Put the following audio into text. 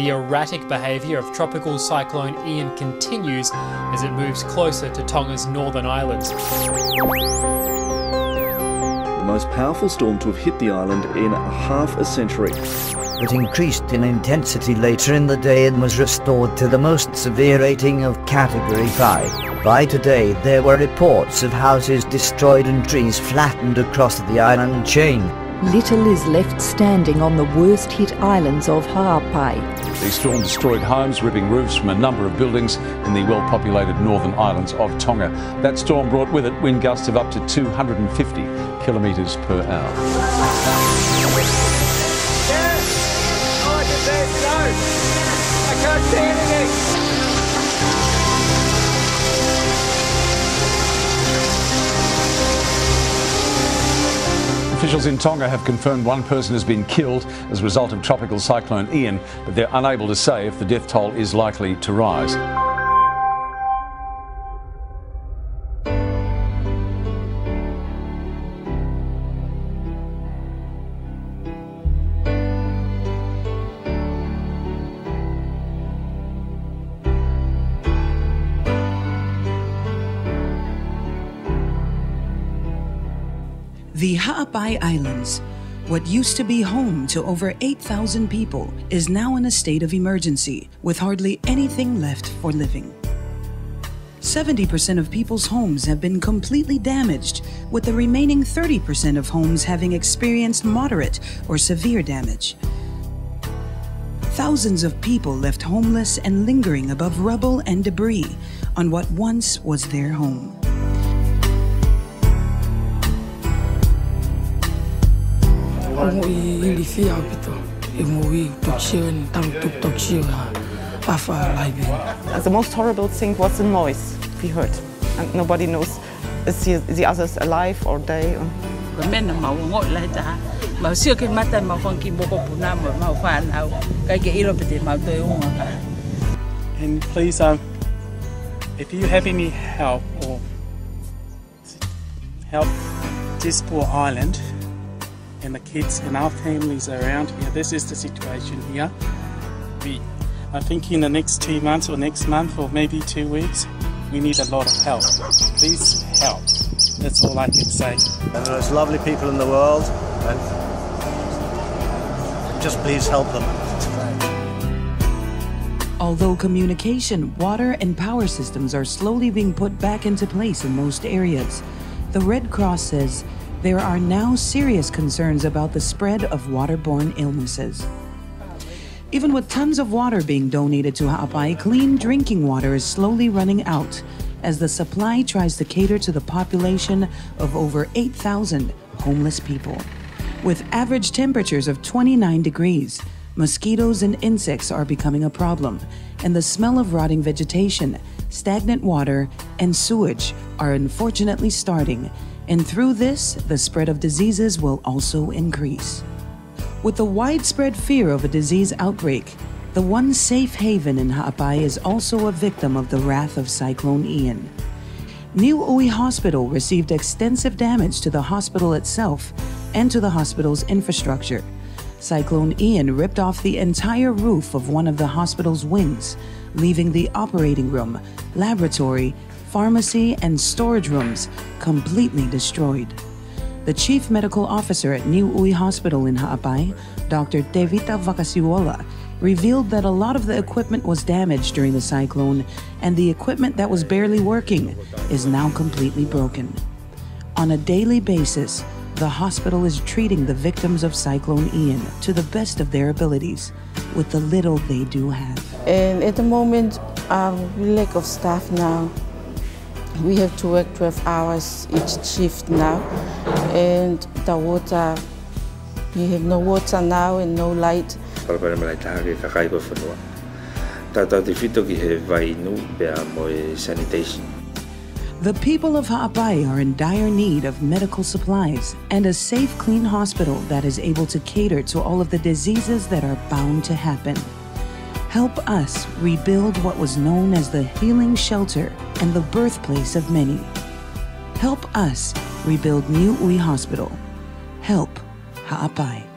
The erratic behaviour of tropical cyclone Ian continues as it moves closer to Tonga's northern islands. The most powerful storm to have hit the island in half a century. It increased in intensity later in the day and was restored to the most severe rating of Category 5. By today, there were reports of houses destroyed and trees flattened across the island chain. Little is left standing on the worst hit islands of Ha'apai. The storm destroyed homes, ripping roofs from a number of buildings in the well populated northern islands of Tonga. That storm brought with it wind gusts of up to 250 kilometres per hour. Officials in Tonga have confirmed one person has been killed as a result of tropical cyclone Ian, but they're unable to say if the death toll is likely to rise. The Ha'apai Islands, what used to be home to over 8,000 people, is now in a state of emergency with hardly anything left for living. 70% of people's homes have been completely damaged, with the remaining 30% of homes having experienced moderate or severe damage. Thousands of people left homeless and lingering above rubble and debris on what once was their home. Ongo i ili fia pito. I mo i toksio en tam tuk toksio afa laibi. The most horrible thing was the noise we heard. And nobody knows is the, the others alive or dead. Ka mena mau ngoi lai ta. Mau sio ke mata mau whanki moko puna mau mau whanau. Kai ke iro pete mau toi unga ka. And please, um, if you have any help or help this poor island and the kids and our families around here, this is the situation here. We, I think in the next two months or next month or maybe two weeks, we need a lot of help. Please help. That's all I can say. And there's lovely people in the world, and just please help them. Although communication, water, and power systems are slowly being put back into place in most areas, the Red Cross says there are now serious concerns about the spread of waterborne illnesses. Even with tons of water being donated to Ha'apai, clean drinking water is slowly running out as the supply tries to cater to the population of over 8,000 homeless people. With average temperatures of 29 degrees, mosquitoes and insects are becoming a problem, and the smell of rotting vegetation, stagnant water, and sewage are unfortunately starting and through this, the spread of diseases will also increase. With the widespread fear of a disease outbreak, the one safe haven in Ha'apai is also a victim of the wrath of Cyclone Ian. Niu'ui Hospital received extensive damage to the hospital itself and to the hospital's infrastructure. Cyclone Ian ripped off the entire roof of one of the hospital's wings, leaving the operating room, laboratory, pharmacy, and storage rooms completely destroyed. The chief medical officer at New Hospital in Ha'apai, Dr. Tevita Vakasiwola, revealed that a lot of the equipment was damaged during the cyclone, and the equipment that was barely working is now completely broken. On a daily basis, the hospital is treating the victims of Cyclone Ian to the best of their abilities with the little they do have. And at the moment, um, lack of staff now. We have to work 12 hours each shift now. And the water, we have no water now and no light. The people of Ha'apai are in dire need of medical supplies and a safe, clean hospital that is able to cater to all of the diseases that are bound to happen. Help us rebuild what was known as the healing shelter and the birthplace of many. Help us rebuild Niu'ui Hospital. Help Ha'apai.